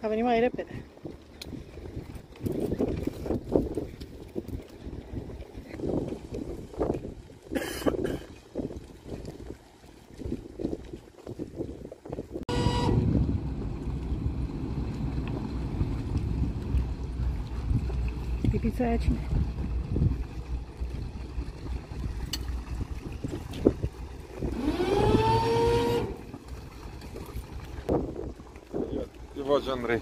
a venit mai repede. Pipița aia cine? І от жанри.